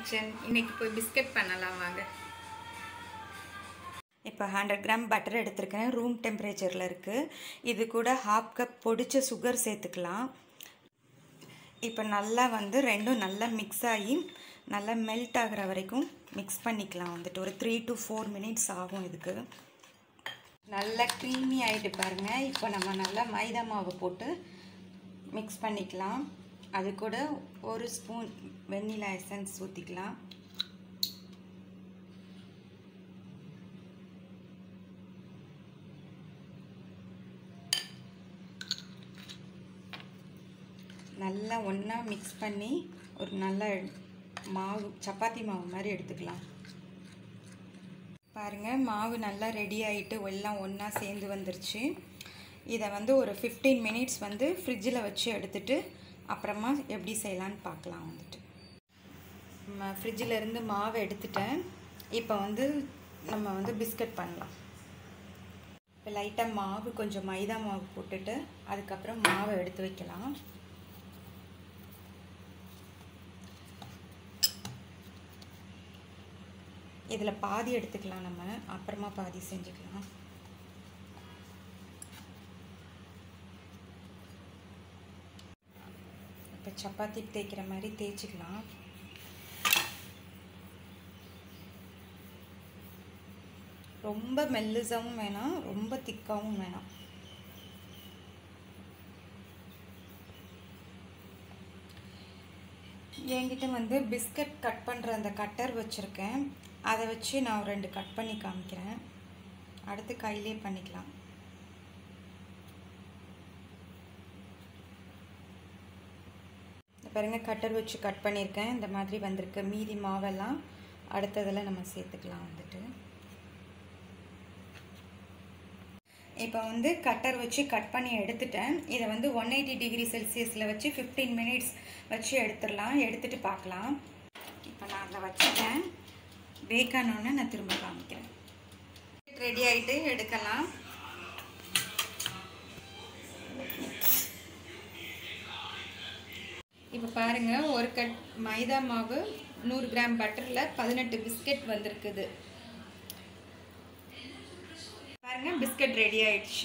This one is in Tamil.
கிச்சன் இன்றைக்கி போய் பிஸ்கட் பண்ணலாம் வாங்க. இப்போ ஹண்ட்ரட் கிராம் பட்டர் எடுத்திருக்கேன் ரூம் டெம்பரேச்சரில் இருக்குது இது கூட ஹாஃப் கப் பொடிச்ச சுகர் சேர்த்துக்கலாம். இப்போ நல்லா வந்து ரெண்டும் நல்லா மிக்ஸ் ஆகி நல்லா மெல்ட் ஆகிற வரைக்கும் மிக்ஸ் பண்ணிக்கலாம். வந்துட்டு ஒரு த்ரீ டு ஃபோர் மினிட்ஸ் ஆகும் இதுக்கு. நல்லா க்ரீமி ஆகிட்டு பாருங்கள் இப்போ நம்ம நல்லா மைதா மாவு போட்டு மிக்ஸ் பண்ணிக்கலாம். அது கூட ஒரு ஸ்பூன் வெண்ணிலா எசன்ஸ் ஊற்றிக்கலாம் நல்லா ஒன்றா மிக்ஸ் பண்ணி ஒரு நல்ல மாவு சப்பாத்தி மாவு மாதிரி எடுத்துக்கலாம். பாருங்கள் மாவு நல்லா ரெடி ஆகிட்டு எல்லாம் ஒன்றா சேர்ந்து வந்துருச்சு. இதை வந்து ஒரு ஃபிஃப்டீன் மினிட்ஸ் வந்து ஃப்ரிட்ஜில் வச்சு எடுத்துட்டு அப்புறமா எப்படி செய்யலான்னு பார்க்கலாம் வந்துட்டு. ஃப்ரிட்ஜில் இருந்து மாவை எடுத்துட்டேன். இப்போ வந்து நம்ம வந்து பிஸ்கட் பண்ணலாம். இப்போ லைட்டாக மாவு கொஞ்சம் மைதா மாவு போட்டுட்டு அதுக்கப்புறம் மாவை எடுத்து வைக்கலாம். இதில் பாதி எடுத்துக்கலாம் நம்ம. அப்புறமா பாதி செஞ்சுக்கலாம். சப்பாத்தி தேய்க்கிற மாதிரி தேய்ச்சிக்கலாம். ரொம்ப மெல்லுசாவும் வேணாம் ரொம்ப திக்காகவும் வேணாம். என்கிட்ட வந்து பிஸ்கட் கட் பண்ணுற அந்த கட்டர் வச்சுருக்கேன். அதை வச்சு நான் ரெண்டு கட் பண்ணி காமிக்கிறேன். அடுத்து கையிலே பண்ணிக்கலாம். பாருங்கள் கட்டர் வச்சு கட் பண்ணியிருக்கேன். இந்த மாதிரி வந்திருக்க. மீதி மாவெல்லாம் அடுத்ததில் நம்ம சேர்த்துக்கலாம் வந்துட்டு. இப்போ வந்து கட்டர் வச்சு கட் பண்ணி எடுத்துட்டேன். இதை வந்து ஒன் எயிட்டி டிகிரி செல்சியஸில் வச்சு ஃபிஃப்டீன் மினிட்ஸ் வச்சு எடுத்துடலாம். எடுத்துகிட்டு பார்க்கலாம். இப்போ நான் அதில் வச்சுட்டேன். பேக் ஆனோடனே நான் திரும்ப காமிக்கிறேன். ரெடி ஆகிட்டு எடுக்கலாம். பாருங்கள் ஒரு கட் மைதா மாவு நூறு கிராம் பட்டரில் பதினெட்டு பிஸ்கட் வந்திருக்குது. பாருங்கள் பிஸ்கட் ரெடி ஆயிடுச்சு.